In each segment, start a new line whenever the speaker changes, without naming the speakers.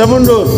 Usah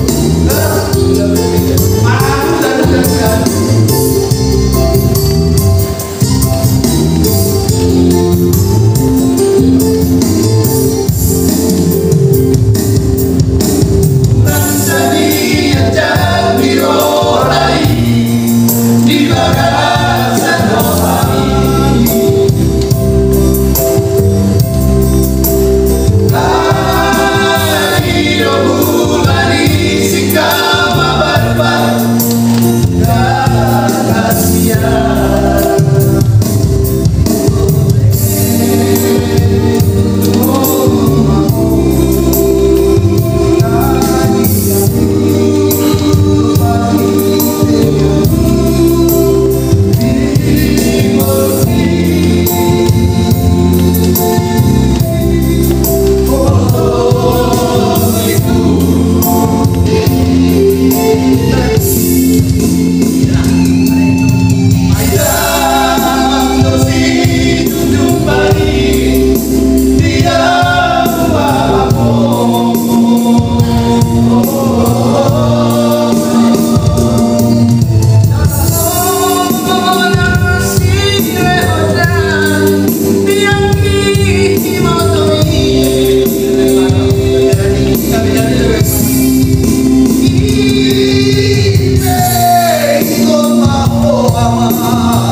falar.